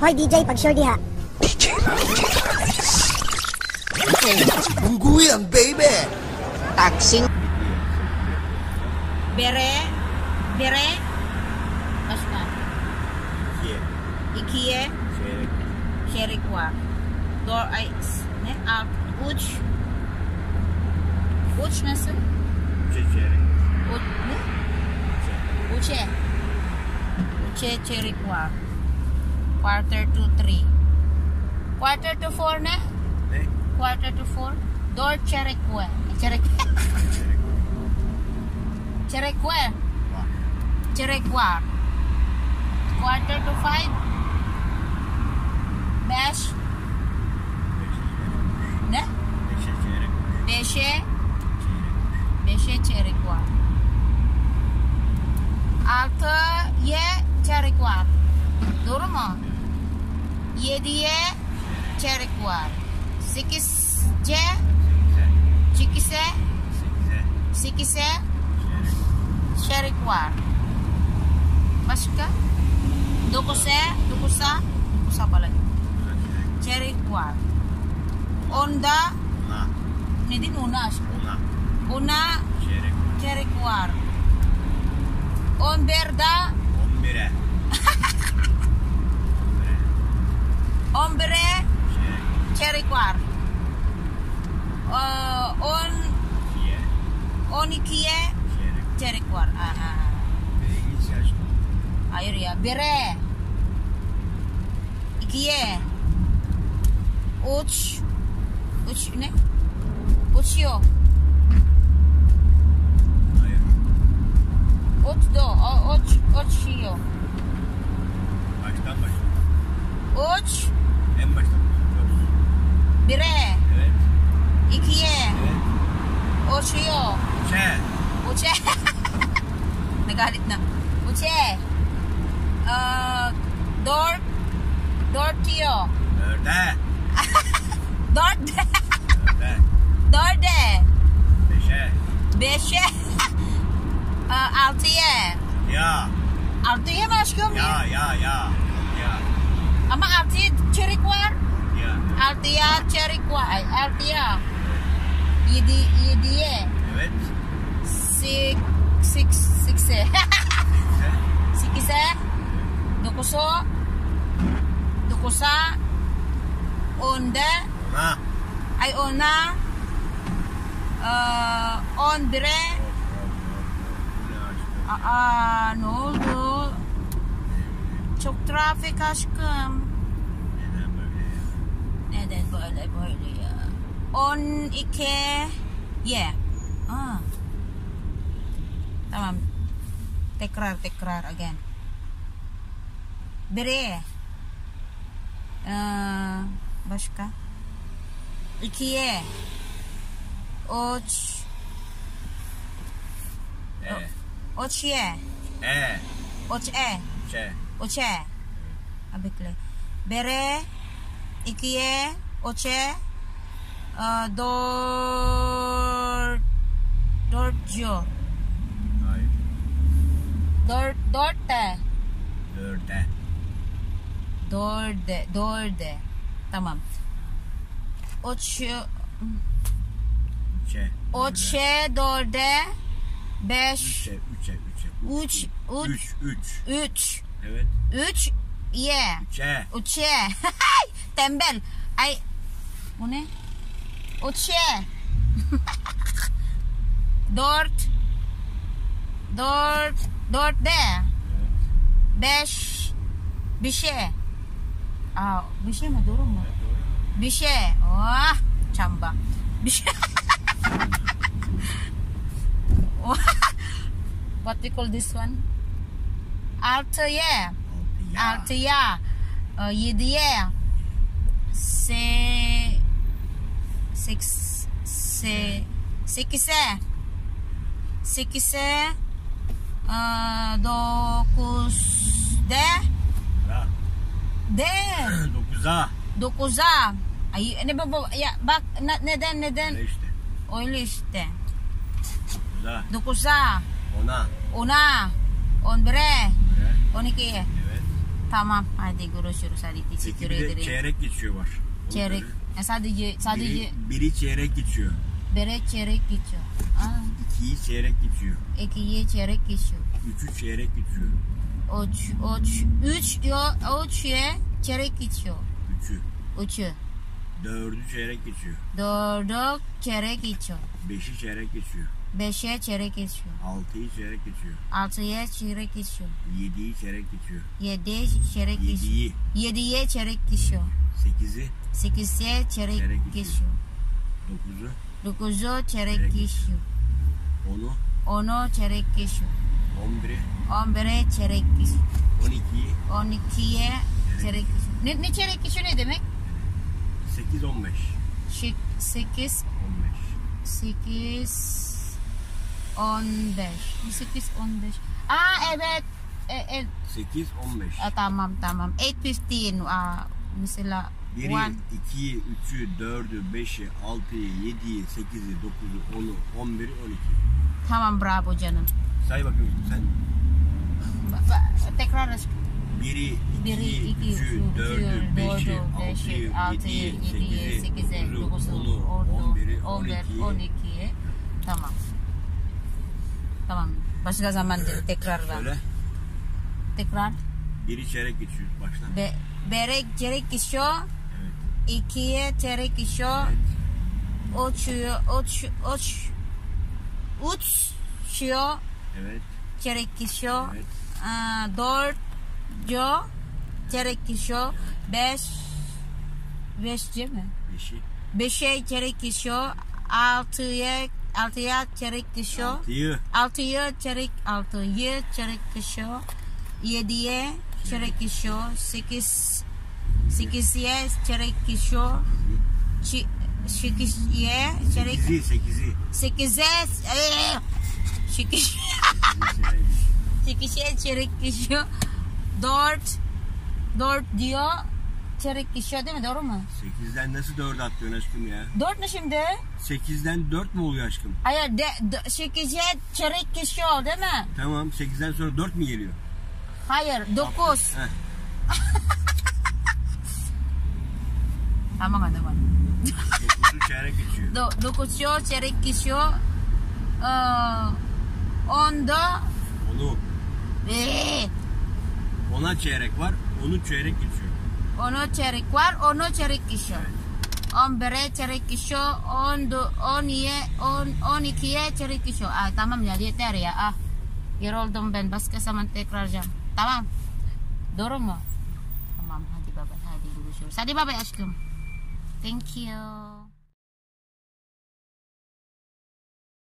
Hoy DJ, pag-sure diha. Ungguyan, baby! Taxing. Bere. Bere. Başka. İkiye. İkiye. Çeyrek. Çeyrek var. Dor ay ne? Alt. Uç. Uç nasıl? Üçe çeyrek. Uç Che Chiricua. Quarter to 3. Quarter to 4 na? Hindi. Quarter to 4. Door Chiricua. Chiricua. Chiricua. Chiricua. Quarter to 5. Doğru mu? 7'ye çeyrek var. 8'ce 8'e 8'e çeyrek var. Başka? 9'e 9'a 9 apa lagi? Çeyrek var. Onda ne dedin ona aşkım? Ona. Ona çeyrek var. Çeyrek 11'e Hombre çerikwar. Uh, on on ikiye çerikwar. Aha. Hayır ya. Bire. İkiye. Uç. Uç ne? Uçuyor. Hayır. Uç do. Uç, uçuyor. Üç. En başla. Bire. Evet. İkiye. Evet. Uçuyor. Üçe. Uçe. Nagalit na. Uçe. Uh, dört. Dörtüyor. Dörde. Dört. Dörde. Dörde. Beşe. Beşe. uh, altıya. Ya. Altıya mı aşkım? Ya ya ya. Ya. Ama altıya çeyrek var. Ya. Altıya çeyrek var. Ay, altıya. Yedi, yediye. Evet. Six, six, six'e. Sekize. Sekize. Dokuso. Dokusa. Onda. Ona. Ay ona. Uh, on bire. Bu ne aşkım? Çok trafik aşkım. Neden böyle ya? Neden böyle böyle ya? 12 ye. Aa. Tamam. Tekrar tekrar again. Bire. Aa, başka? İkiye. Üç. E. Üç ye. E. Üç e. Çe. Oche. Abikle. Bere. Ikiye. Oche. Uh, dor. Dorjo. Hayır. Dor. Dorte. Dörde. Dorde. Dorde. Tamam. Ocho. Çe. Oche. Dorde. Beş. Üçe. Üçe. Üçe. Üç. Üç. Üç. Üç. Üç. Evet. Üç. Ye. Çe. Uçe. Tembel. Ay. Bu ne? Uçe. Dört. Dört. Dört de. Beş. Bir şey. Aa, bir şey mi? Doğru mu? Bir şey. Oh, çamba. Bir şey. Oh, What we call this one? Altı ye. Ya. Altıya. Uh, yediye. Se... Seks... Se... Sekize. Sekize. Uh, dokuz de. Ya. De. Dokuza. Dokuza. Ay ne baba ya bak ne- neden neden Öyle işte. öyle işte. Dokuza. Dokuza. Ona. Una. On. Bre. 12. Evet. Tamam. Hadi görüşürüz. Hadi teşekkür Peki bir de ederim. çeyrek geçiyor var. Onu Çeyrek. söyle. E, sadece sadece Biri, biri çeyrek geçiyor. bere çeyrek geçiyor. Aa, İkiyi çeyrek geçiyor. ikiye çeyrek geçiyor. Üçü çeyrek geçiyor. Üç, üç, üç, yo, üçe çeyrek geçiyor. Üçü. Üçü. Dördü çeyrek geçiyor. Dördü çeyrek geçiyor. Beşi çeyrek geçiyor. Beşe çeyrek geçiyor. Altıyı çeyrek geçiyor. Altıya çeyrek geçiyor. Yediyi çeyrek geçiyor. Yedi çeyrek geçiyor. Yediyi. Yediye çeyrek geçiyor. Sekizi. Sekize çeyrek Çeyrek geçiyor. geçiyor. Dokuzu. Dokuzu çeyrek Çeyrek geçiyor. Onu. Onu çeyrek geçiyor. On biri. On bire çeyrek geçiyor. On ikiyi. On ikiye çeyrek geçiyor. Ne, ne çeyrek geçiyor ne demek? Sekiz on beş. Şik, sekiz, On beş. sekiz, on beş. Sekiz, on beş. Aa evet. E, e, Sekiz on beş. ah, tamam tamam. Eight fifteen. Aa, mesela Biri, one. ikiyi, üçü, dördü, beşi, altıyı, yediyi, sekizi, dokuzu, onu, on biri, on iki. Tamam bravo canım. Say bakayım sen. Ba- ba- Tekrar aşkım. Biri, Biri, ikiyi, iki, üçü, üçü, dördü, dördü, beşi, beşi, altıyı, altıyı, yediyi, yediye, sekizi, sekize, dokuzu, dokuzu, onu, onu, on biri, on on bir, ikiyi. on ikiye. Tamam. Tamam. Başka zaman de- tekrar ver. Söyle. Tekrar. Biri çeyrek geçiyor. Başla. Be, berek çeyrek geçiyor. Evet. ikiye çeyrek geçiyor. Evet. Üç, üç, üç şiyor. Evet. Çeyrek geçiyor. Evet. Aa, dört Çeyrek geçiyor. Beş, beş değil mi? Beşi. Beşe geçiyor. Altıya, altıya geçiyor. Altıyı. Altıya çeyrek, altıya çeyrek geçiyor. Yediye geçiyor. Sekiz, geçiyor. Çi- Sekizye çeyrek, Sekizi, sekizi. sekize, eee, sekiz, Sekizi çeyrek. Dört, dört diyor. Çeyrek geçiyor değil mi? Doğru mu? Sekizden nasıl dörde atlıyorsun aşkım ya? Dört mü şimdi? Sekizden dört mü oluyor aşkım? Hayır, de, de, sekize çeyrek geçiyor değil mi? Tamam. Sekizden sonra dört mü geliyor? Hayır, dokuz. Heh. Tama nga naman. Dokuzu çeyrek geçiyor. Do, dokuz yo, çeyrek geçiyor. Aa, onda, Onu. ee, Ona çeyrek var. Onu çeyrek geçiyor. onu çeyrek var, onu çeyrek geçiyor. On bire çeyrek geçiyor, on, do, on ye, on, on ikiye çeyrek geçiyor. Ah, tamam ya, yeter ya. Ah, yoruldum ben. Başka zaman tekrarlayacağım. Tamam. Doğru mu? Tamam, hadi baba, hadi görüşürüz. Hadi baba aşkım. Thank you.